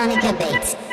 Veronica Bates.